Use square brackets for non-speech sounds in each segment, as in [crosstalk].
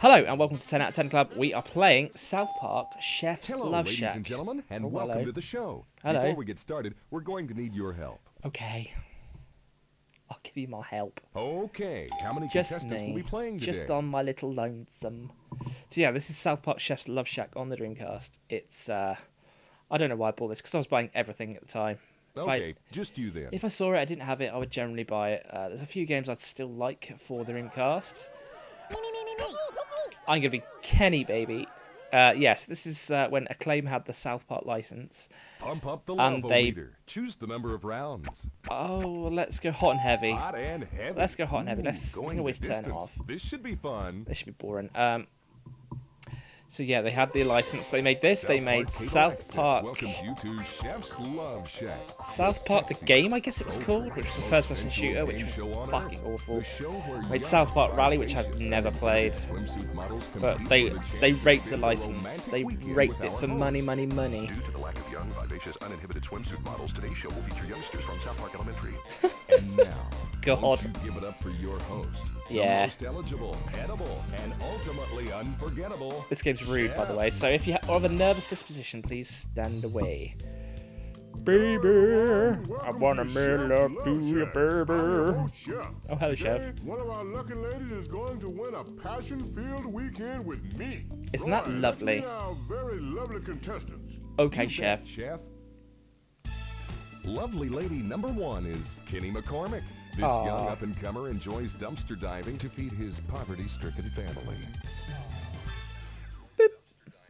Hello and welcome to 10 out of 10 Club. We are playing South Park Chef's Hello, Love ladies Shack. and gentlemen, and Oh, welcome to the show. Hello. Before we get started, we're going to need your help. Okay. I'll give you my help. Okay, how many Just contestants will be playing today? Just on my little lonesome. So yeah, this is South Park Chef's Love Shack on the Dreamcast. It's, uh... I don't know why I bought this, because I was buying everything at the time. If I- Okay, just you then. If I saw it, I didn't have it, I would generally buy it. Uh, there's a few games I'd still like for the Dreamcast. I'm going to be Kenny, baby. Uh, yes, this is uh, when Acclaim had the South Park license. Pump up the and level they- meter. Choose the number of rounds. Oh, let's go hot and heavy. Hot and heavy. Let's go hot and heavy. Ooh, Let's- we can going the always turn it off. This should be fun. This should be boring. Um, so yeah, they had the license. They made this. They made South Park. welcomes you to Chef's Love Shack. South Park the game, I guess it was called, which was the first-person shooter, which was fucking awful. The show where Made South Park Rally, which I've never played. But they they raped the license. They raped it for money, money, money. Due to the lack of young, vivacious, uninhibited swimsuit models, today's show will feature youngsters from South Park Elementary. [laughs] And now, God. won't give it up for your host, Yeah. the most eligible, edible, and ultimately unforgettable. This game's rude, by the way. So if you are of a nervous disposition, please stand away. Baby, I wanna make love to you, baby. Oh, hello, Chef. One of our lucky ladies is going to win a passion-filled weekend with me. Isn't that lovely? Our very lovely contestants. Okay, You bet, Chef. Chef. Lovely lady number one is Kenny McCormick. This Aw. young up-and-comer enjoys dumpster diving to feed his poverty-stricken family.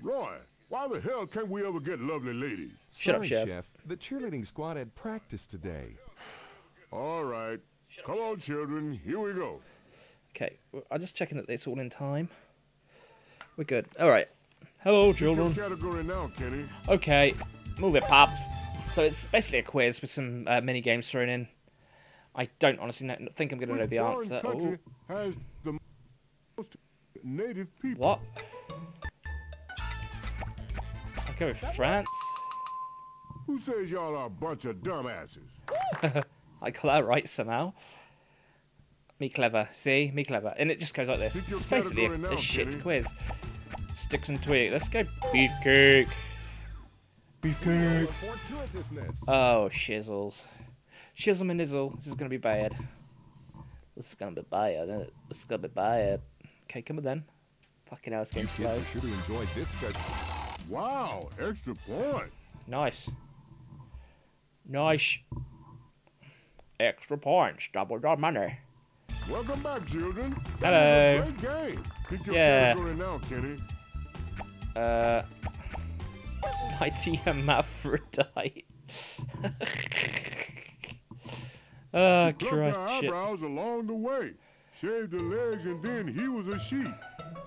Roy, why the hell can't we ever get lovely ladies? Shut up, Sorry, Chef. The cheerleading squad had practice today. All right. Come on, children. Here we go. Okay, well, I'm just checking that it's all in time. We're good. All right. Hello, children. category now, Kenny. Okay, move it, pops. So it's basically a quiz with some uh, mini games thrown in. I don't honestly know, think I'm going to know the answer. country Oh, has the most native people? what? I'll go with France. Who says y'all are a bunch of dumbasses? [laughs] I got that right somehow. Me clever. See? Me clever. And it just goes like this. It's basically a, category a shit Kenny. quiz. Sticks and twigs. Let's go beefcake. Beefcake. Oh, shizzles. Shizzle and nizzle. This is going to be bad. This is going to be bad. Isn't it? This is going to be bad. Okay, come on then. Fucking hell, it's getting slow. are sure to enjoy this. Wow, extra point. Nice. Nice. Extra points. Double the money. Welcome back, children. Hello. That was a Great game. Pick your Yeah. category now, Kenny. Uh, [laughs] mighty hermaphrodite. [laughs] oh, Plucked Christ, her shit. eyebrows along the way. Shaved her legs and then he was a sheep.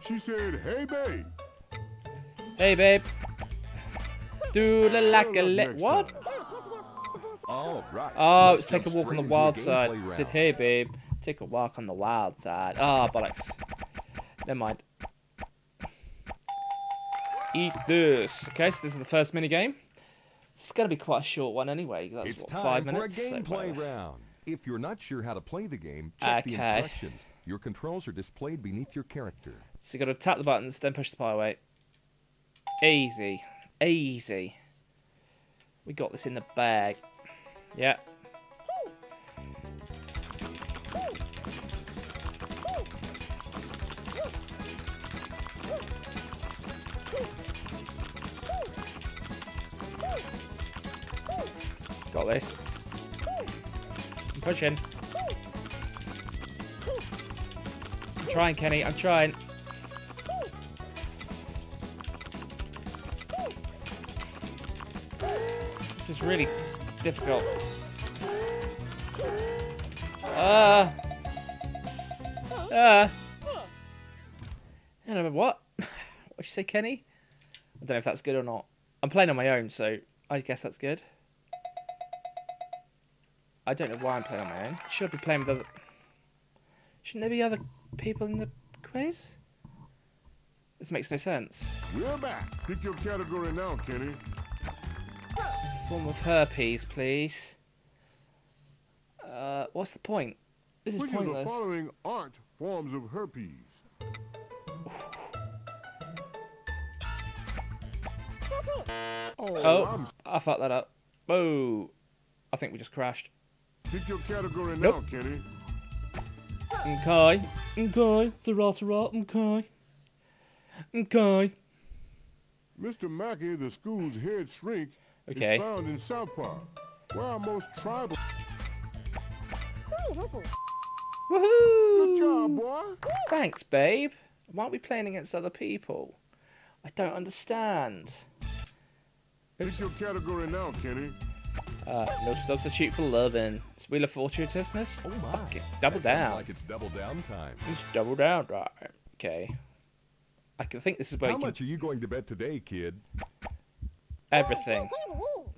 She said, hey, babe. Hey, babe. Do the like a Good le- next What? Time. All right. Oh, let's it's take a walk on the wild side. round. Said, hey, babe. Take a walk on the wild side. Ah, bollocks. Never mind. Eat this. Okay, so this is the first mini game. It's going to be quite a short one anyway. That's It's what, time five for minutes. a so gameplay whatever. round. If you're not sure how to play the game, check the instructions. Your controls are displayed beneath your character. So you got to tap the buttons, then push the pie away. Easy, easy. We got this in the bag. Yeah. Got this. I'm pushing. I'm trying, Kenny. I'm trying. This is really difficult. Ah. Ah. I don't what. [laughs] What'd you say, Kenny? I don't know if that's good or not. I'm playing on my own, so I guess that's good. I don't know why I'm playing on my own. Should I be playing with other... Shouldn't there be other people in the quiz? This makes no sense. We're back. Pick your category now, Kenny form of herpes, please. Uh, what's the point? This is Which pointless. Of the following aren't forms of herpes? oh, oh I fucked that up. Oh, I think we just crashed. Pick your category nope. now, Kenny. Okay. Okay. Therothera. Okay. Okay. Mr. Mackey, the school's head shrink, Okay. is found in South Park, where our most tribal. Good job, boy. Thanks, babe. Why aren't we playing against other people? I don't understand. Pick your category now, Kenny. Uh, no substitute for loving. It's Wheel of Fortuitousness? Oh my. Fuck it. Double That sounds down. like it's double down time. It's double down, right? Okay. I can think this is where How you can... much are you going to bet today, kid? Everything.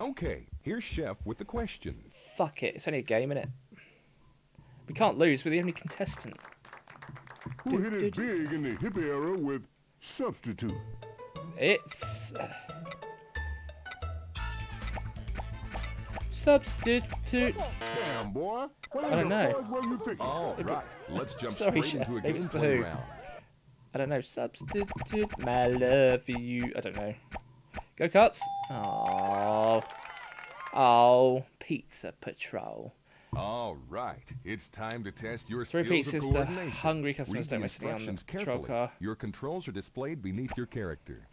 Okay, here's Chef with the question. Fuck it. It's only a game, innit? We can't lose. We're the only contestant. Who Do- hit do- it big in the hippie era with substitute? It's... Substitute. Damn, boy. What I don't know. fudge you? All right, let's jump [laughs] Sorry, straight Chef, into a maybe gameplay Who. round. I don't know. Substitute my love for you. I don't know. Go karts. Oh. Oh. Pizza Patrol. All right, it's time to test your Three skills pizzas of to hungry customers. Read Don't the on the patrol car. Your controls are displayed beneath your character.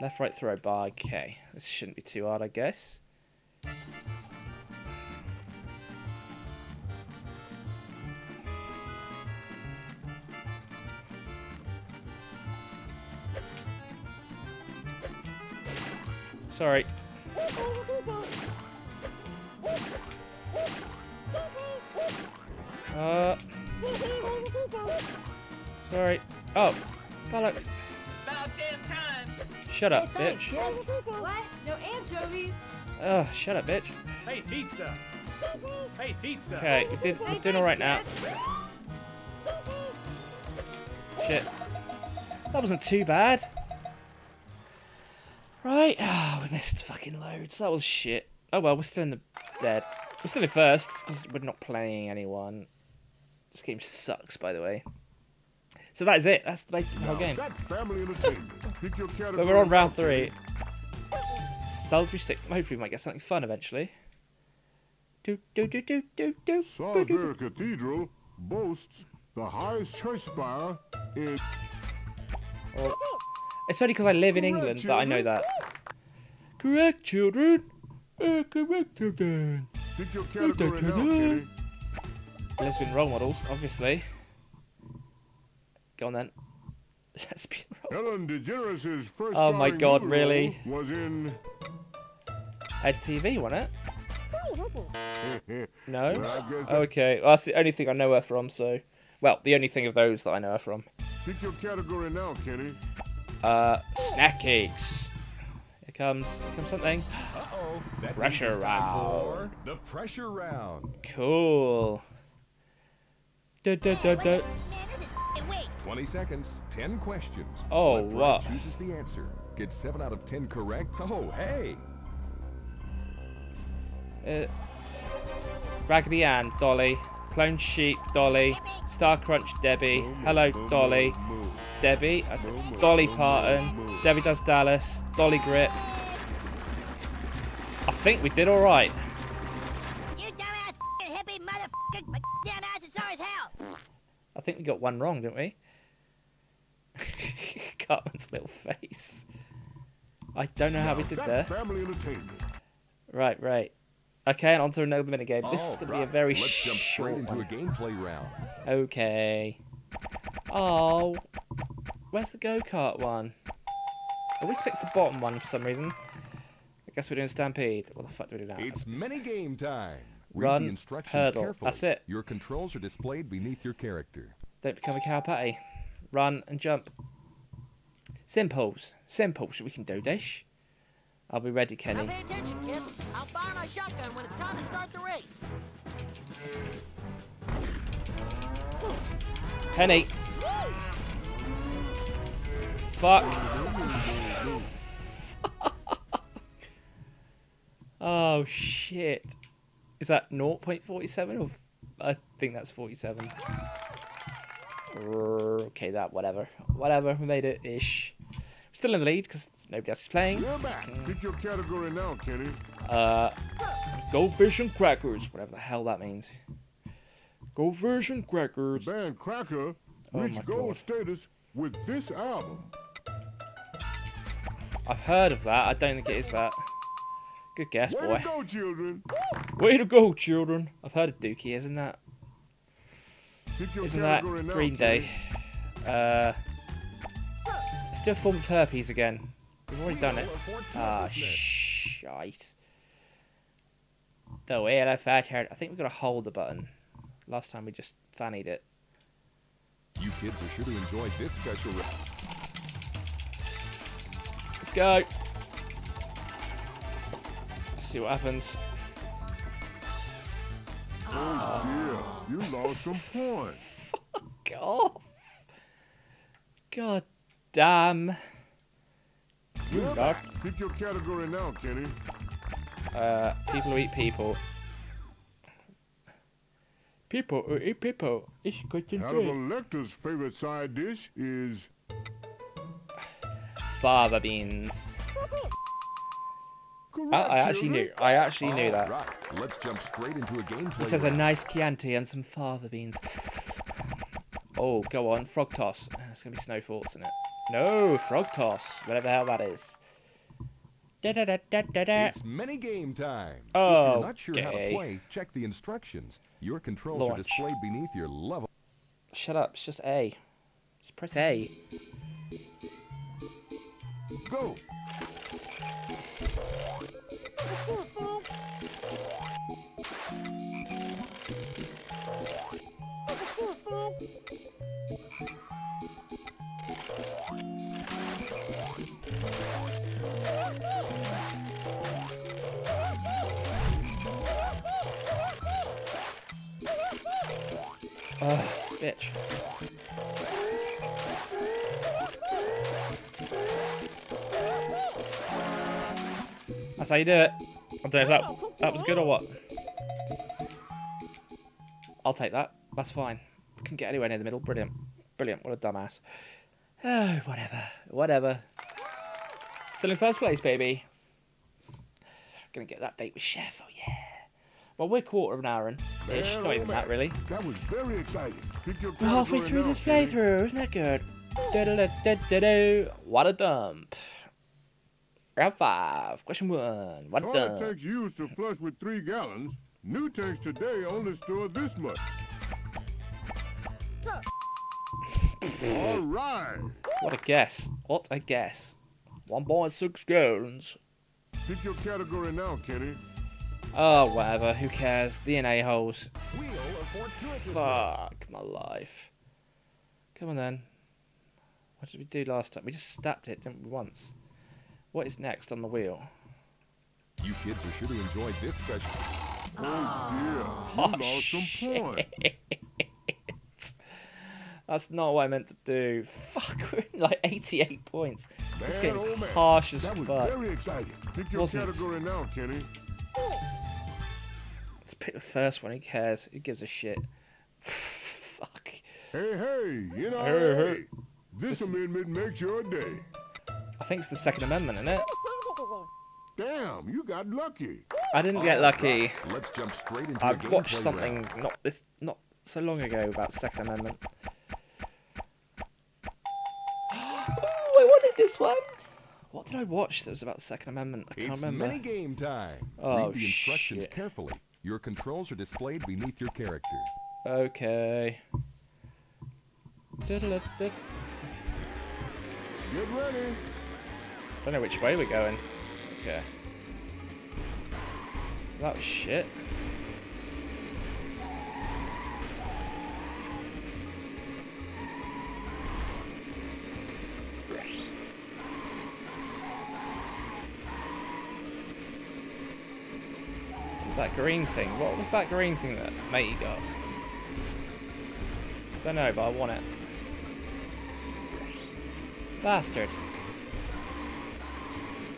Left, right, throw, bar. Okay. This shouldn't be too hard, I guess. Sorry. Uh. Sorry. Oh, bollocks. About damn time. Shut up, bitch. What? No anchovies? Oh, shut up, bitch. Hey, pizza! Hey, pizza! Okay, we did. We're doing all right now. Shit. That wasn't too bad. Missed fucking loads. That was shit. Oh well, we're still in the dead. We're still in first because we're not playing anyone. This game sucks, by the way. So that is it. That's the basic whole game. That's family entertainment. Pick your category. But we're on round three. Salisbury stick. Hopefully, we might get something fun eventually. Do do do do do do. Salisbury Cathedral boasts the highest church spire in. It's only because I live in England that I know that. Correct, children. Uh, correct, children. Pick your category now, da-da. Lesbian role models, obviously. Go on then. [laughs] Lesbian role. Ellen DeGeneres' first Oh my God, really? role was in. Ed TV, wasn't it? [laughs] No. Well, I guess that- Okay, well, that's the only thing I know her from. So, well, the only thing of those that I know her from. Pick your category now, Kenny. Uh, snack cakes. Here comes, here comes something. Uh-oh, Pressure means round. the pressure round. Cool. Da, da, da, da. 20 seconds, 10 questions. Oh, Left right what? chooses the answer. Get 7 out of 10 correct. Oh, hey. Uh, Raggedy Ann, Dolly. Clone Sheep, Dolly. Star Crunch, Debbie. Hello, Dolly. Debbie. Uh, Dolly Parton. Debbie Does Dallas. Dolly Grip. I think we did alright. You dumbass f***ing hippie motherfucker! My damn ass is as hell! I think we got one wrong, didn't we? [laughs] Cartman's little face. I don't know how we did That's there. Right, right. Okay, and on to another minigame. This is All going to be a right, very Let's jump straight into one. a gameplay round. Okay. Oh, where's the go kart one? I always picked the bottom one for some reason. I guess we're doing Stampede. What the fuck do we do now? It's mini game time. Read Run, the instructions hurdle. carefully. That's it. Your controls are displayed beneath your character. Don't become a cow patty. Run and jump. Simples. Simples. We can do this. I'll be ready, Now Kenny. pay attention, kids. I'll fire my shotgun when it's time to start the race. Penny. Fuck. [laughs] oh shit. Is that 0.47 or I think that's 47. Okay, that whatever. Whatever, we made it ish. Still in the lead because nobody else is playing. Pick your category now, Kenny. Uh, goldfish and crackers, whatever the hell that means. Goldfish and crackers. Band Cracker Oh reached gold God. status with this album. I've heard of that. I don't think it is that. Good guess, Way boy. to go, children. Way to go, children. I've heard of Dookie, isn't that? Isn't that Green. Day? Uh, let's do a form of herpes again. We've already done it. Ah, shite. The wheel of fat. I think we've got to hold the button. Last time we just fannied it. You kids are sure to enjoy this special. Let's go. Let's see what happens. Oh. You lost some points. [laughs] Fuck off. God damn. You're Dog. Pick your category now, Kenny. Uh, people who eat people. People who eat people. It's good to Hannibal Lecter's favorite side dish is Fava beans. correct, I, I actually knew. I actually knew that. Right, let's jump straight into a gameplay. He says a nice Chianti and some fava beans. Oh, go on. Frog toss. It's going to be snowfalls, isn't it? No, frog toss. Whatever the hell that is. Da-da-da-da-da-da. It's mini game time. Oh, if Oh, you're not sure how to play, check the instructions. Your controls are displayed beneath your level. Shut up. It's just A. Just press A. Go. [laughs] bitch. That's how you do it. I don't know if that, that was good or what. I'll take that. That's fine. Couldn't get anywhere near the middle. Brilliant. Brilliant. What a dumbass. Oh, [sighs] whatever. Whatever. Still in first place, baby. Gonna get that date with Chef. Oh, yeah. Well, we're quarter of an hour in. Ish. Not even that, really. That was very exciting. We're halfway through the playthrough, isn't that good? Da-da-da-da-da-do. What a dump. Round five. Question one. What a Toilet dump. tanks used to flush with three gallons. New tanks today only store this much. All right. What a guess. What a guess. 1.6 gallons. Pick your category now, Kenny. Oh, whatever. Who cares? DNA holes. Wheel of fortuitousness. Fuck my life. Come on then. What did we do last time? We just stabbed it, didn't we, once? What is next on the wheel? You kids are sure to enjoy this special. Oh, dear. You Oh, lost some shit. points. [laughs] That's not what I meant to do. Fuck, [laughs] we're in like 88 points. This game game's oh, harsh as That was fuck. very exciting. Pick your Wasn't it? category now, Kenny. Let's pick the first one. Who cares? Who gives a shit? Fuck. Hey, hey, you know, Hey, hey, hey. This This- amendment makes your day. I think it's the Second Amendment, isn't it? Damn, you got lucky. I didn't get lucky. Let's jump straight into a I gameplay watched round. something not this not so long ago about Second Amendment. Ooh, I wanted this one. What did I watch that was about the Second Amendment? I can't It's remember. mini game time. Oh, Read the instructions shit. carefully. Your controls are displayed beneath your character. Okay. Get ready. Don't know which way we're going. Okay. That was shit. That green thing? What was that green thing that matey got? Don't know, but I want it. Bastard.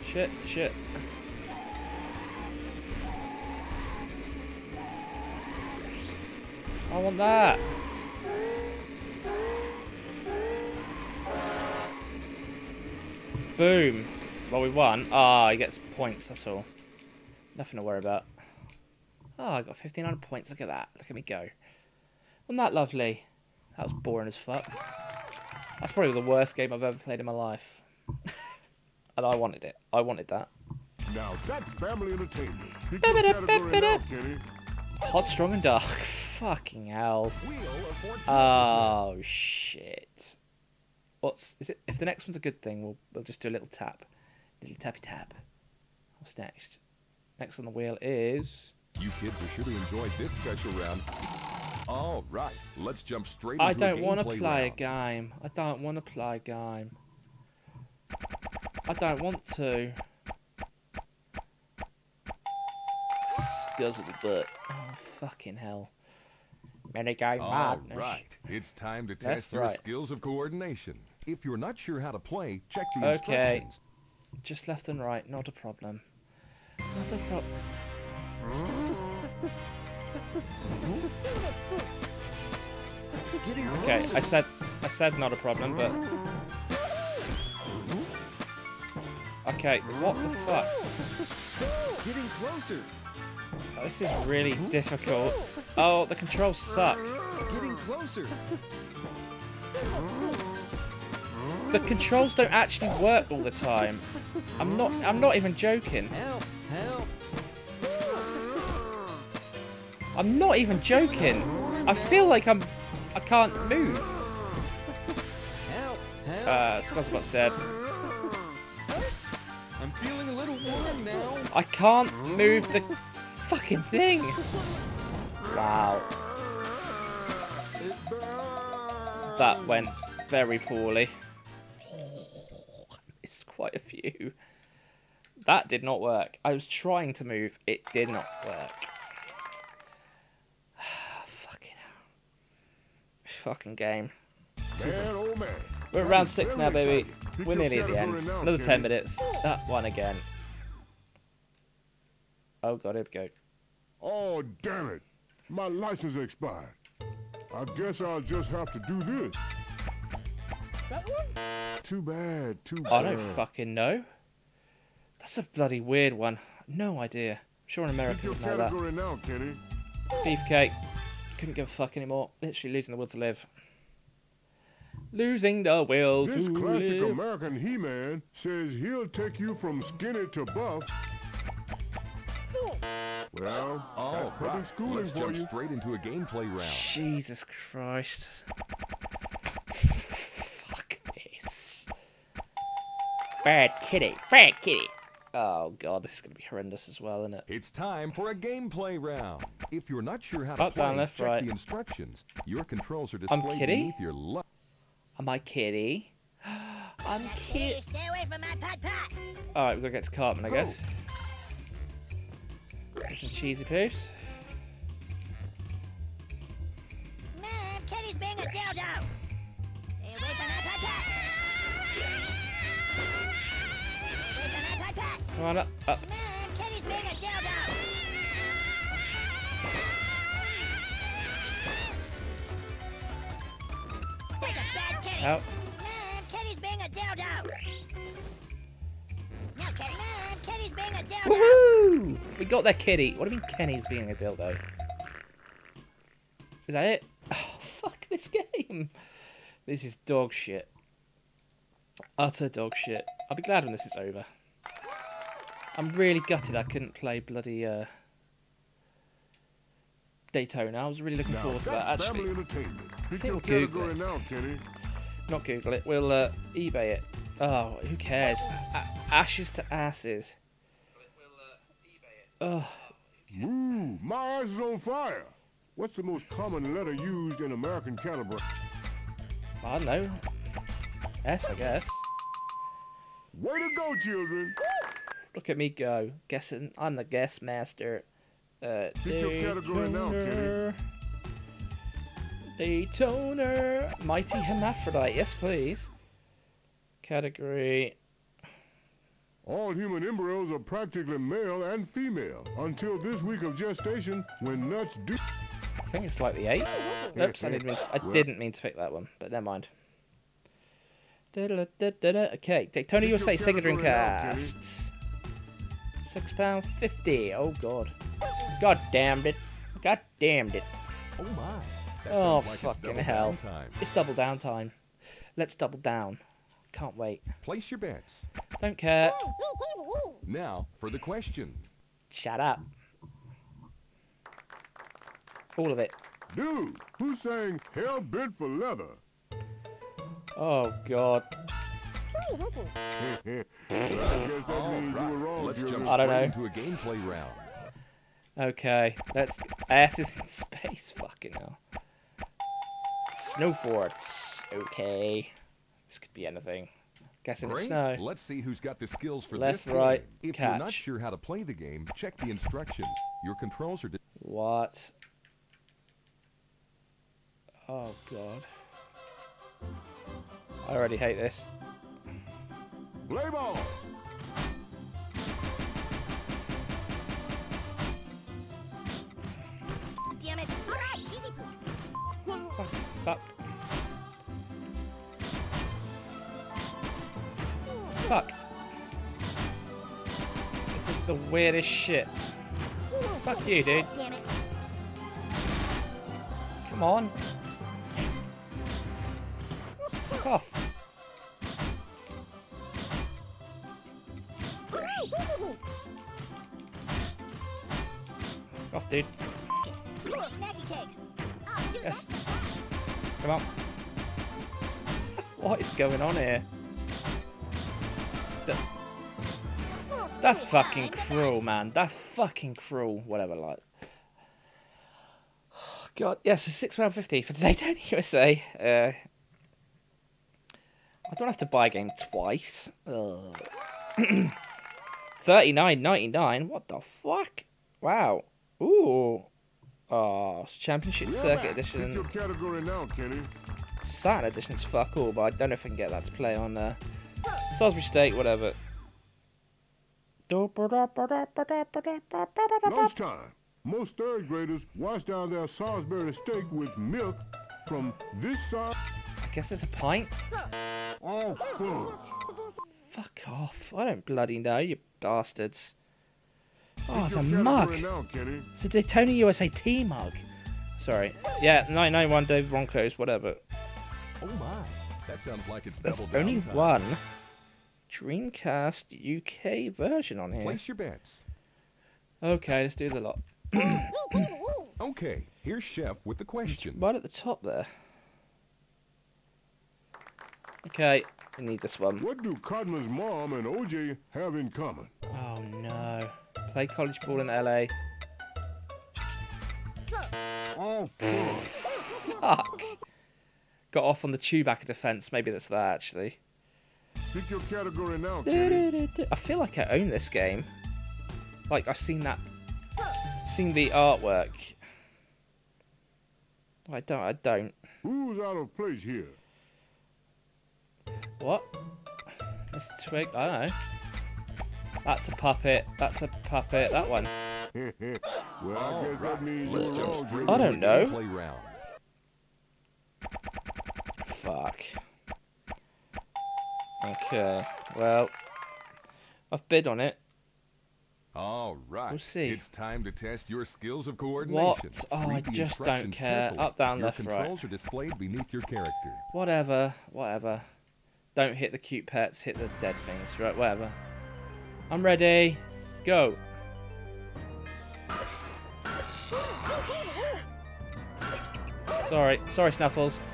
Shit, shit. I want that. Boom. Well, we won. Ah, he gets points, that's all. Nothing to worry about. Oh, I got 1,500 points. Look at that. Look at me go. Wasn't that lovely? That was boring as fuck. That's probably the worst game I've ever played in my life. [laughs] and I wanted it. I wanted that. Now that's family entertainment. Pick your category now, Kenny. Hot, strong, and dark. [laughs] Fucking hell. Wheel of Fortune. Oh shit. What's is it? If the next one's a good thing, we'll we'll just do a little tap, little tappy tap. What's next? Next on the wheel is. You kids are sure to enjoy this special round. All right, let's jump straight into I a don't want to gameplay play round. a game. I don't want to play a game. I don't want to. Scuzz of the butt. Oh fucking hell. Minigame All madness. right, it's time to Left, test your right. skills of coordination. If you're not sure how to play, check the Okay. instructions. Just left and right, not a problem. Not a problem. Okay, I said I said not a problem, but Okay, what the fuck? It's getting closer. This is really difficult. Oh, the controls suck. It's getting closer. The controls don't actually work all the time. I'm not I'm not even joking. I'm not even joking. I feel like I'm I can't move. Uh, Scott's dead. I'm feeling a little warm now. I can't move the fucking thing. Wow. That went very poorly. It's quite a few. That did not work. I was trying to move. It did not work. fucking hell. Fucking game. Oh. We're at round six now, baby. We're nearly at the end. now, Another 10 minutes. That one again. Oh god, here we go. Oh, damn it. My license expired. I guess I'll just have to do this. That one? Too bad, too bad. I don't fucking know. That's a bloody weird one. No idea. I'm sure an American your would know that. category now, Kenny. Beefcake. Couldn't give a fuck anymore. Literally losing the will to live. Losing the will This to classic live. American He-Man says he'll take you from skinny to buff. Well, All that's public right, schooling let's for jump you. straight into a gameplay round. Jesus Christ. [laughs] Fuck this. Bad kitty. Bad kitty. Oh god, this is gonna be horrendous as well, isn't it? It's time for a gameplay round. If you're not sure how to play, down, left, check right. the instructions. Your controls are I'm displayed Kitty? beneath your left. Am I kitty? [gasps] I'm kitty. Stay away from my pot pot. Alright, we've got to get to Cartman, I oh. guess. Get some cheesy poofs. Mom, Kenny's being a dildo. Mom, Kenny's being a dildo. Woohoo! We got their kitty. What do you mean Kenny's being a dildo? Is that it? Oh, fuck this game. This is dog shit. Utter dog shit. I'll be glad when this is over. I'm really gutted I couldn't play bloody uh, Daytona. I was really looking Now, forward to that, actually. entertainment. Pick think we'll Google it. now, Not Google it. We'll uh, eBay it. Oh, who cares? A- ashes to asses. Oh, Ooh, my eyes is on fire. What's the most common letter used in American caliber? I don't know. S, I guess. Way to go, children. Look at me go. Guessing. I'm the guess master. Uh, Pick category now, Daytoner. Daytoner. Mighty Hermaphrodite. Yes, please. Category. All human embryos are practically male and female until this week of gestation when nuts do. I think it's like the eight. Oops, I didn't mean to. I didn't mean to pick that one, but never mind. Da-da-da-da-da. Okay, Daytona USA your Sega category now, Dreamcast. Six pound fifty. Oh god. God damned it. God damned it. Oh my. Oh like fucking double hell. down time. It's double down time. Let's double down. Can't wait. Place your bets. Don't care. Now for the question. Shut up. All of it. Dude, who sang Hell Bent for Leather? Oh god. I guess that All means you were right, wrong, let's Junior. jump I don't know. into a gameplay round. Okay. Let's asses in space. Fucking hell. Snow forts. Okay. This could be anything. Guessing it's Great. snow. Let's see who's got the skills for Left, this right, game. If you're not catch. sure how to play the game, check the instructions. Your controls are. What? Oh god. I already hate this. Play ball. Damn it. All right, easy poop. Fuck. Fuck. Fuck. This is the weirdest shit. Fuck you, dude. Come on. Fuck off. Dude. Yes. Come on. [laughs] What is going on here? Th- That's fucking cruel, man. That's fucking cruel. Whatever, like. [sighs] God, yes, six pound fifty for Daytona [laughs] USA. Uh, I don't have to buy a game twice. [clears throat] Thirty nine ninety nine. What the fuck? Wow. Ooh. Oh, Championship Yeah, Circuit Edition. your category now, Kenny. Saturn edition's fuck all, but I don't know if I can get that to play on uh, Salisbury Steak, whatever. Lunchtime. Most third graders wash down their Salisbury steak with milk from this side. I guess it's a pint. Oh, fudge. Fuck off! I don't bloody know, you bastards. Oh, it's a mug. It's a Daytona USA tea mug. Sorry. Yeah, 991 Dave Broncos, whatever. oh my. That sounds like it's There's only time. one Dreamcast UK version on here. Place your bets. Okay, let's do the lot. [coughs] Okay, here's Chef with the question. Right at the top there. Okay, we need this one. What do Cartman's mom and OJ have in common? Oh no. Play college ball in LA. Oh. Fuck. Got off on the Chewbacca defense. Maybe that's that actually. Pick your category now. I feel like I own this game. Like I've seen that, seen the artwork. I don't. I don't. Who's out of place here? What? Mr. Twig? I don't know. That's a puppet. That's a puppet. That one. [laughs] well, I All guess that right, means let's jump wrong, straight Junior. I don't know. gameplay round. Fuck. Okay. Well, I've bid on it. All right. We'll see. It's time to test your skills of coordination. What? Oh, I Read the just don't care. carefully. Up, down, your left, right. controls are displayed beneath your character. Whatever. Whatever. Don't hit the cute pets. Hit the dead things. Right. Whatever. I'm ready. Go. Sorry. Sorry, Snuffles.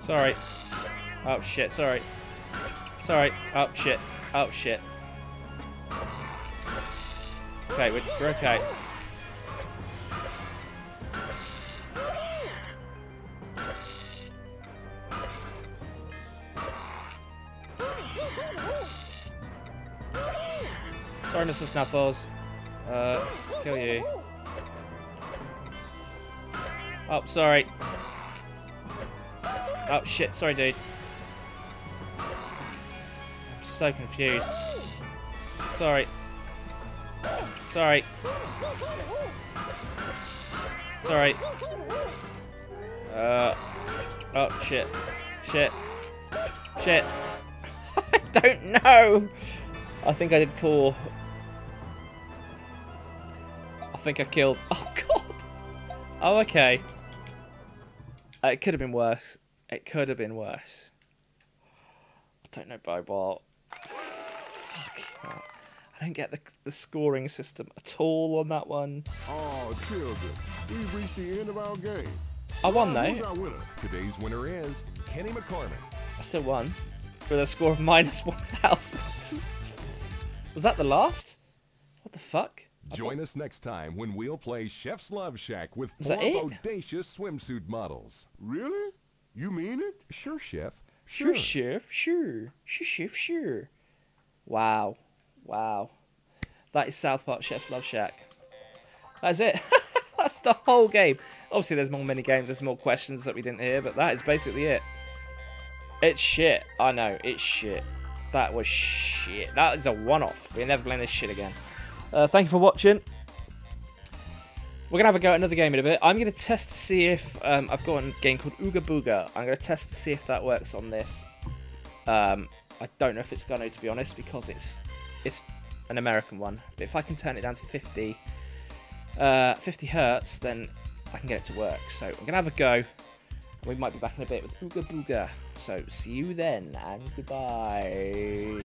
Sorry. Oh shit, sorry. Sorry. Oh shit. Oh shit. Okay, we're, we're okay. Sorry, Mr. Snuffles. Uh, kill you. Oh, sorry. Oh, shit. Sorry, dude. I'm so confused. Sorry. Sorry. Sorry. Uh. Oh shit. Shit. Shit. [laughs] I don't know. I think I did poor. I think I killed. [laughs] Oh god. Oh okay. Uh, it could have been worse. It could have been worse. I don't know, Bobot. Fuck. I don't get the, the scoring system at all on that one. Oh, children, we've reached the end of our game. I won Who's though. our winner? Today's winner is Kenny McCormick. I still won. With a score of minus [laughs] 1,000. Was that the last? What the fuck? I Join us next time when we'll play Chef's Love Shack with four that it? bodacious swimsuit models. Really? You mean it? Sure, Chef. Sure, chef. Sure. Sure, chef. Sure. Wow. Wow. That is South Park Chef's Love Shack. That's it. [laughs] That's the whole game. Obviously, there's more mini games. There's more questions that we didn't hear, but that is basically it. It's shit. I know. It's shit. That was shit. That is a one-off. We're never playing this shit again. Uh, thank you for watching. We're going to have a go at another game in a bit. I'm going to test to see if... Um, I've got a game called Ooga Booga. I'm going to test to see if that works on this. Um, I don't know if it's going to, to be honest, because it's it's an American one. But if I can turn it down to 50, uh, 50 hertz, then I can get it to work. So I'm going to have a go. We might be back in a bit with Ooga Booga. So see you then, and goodbye.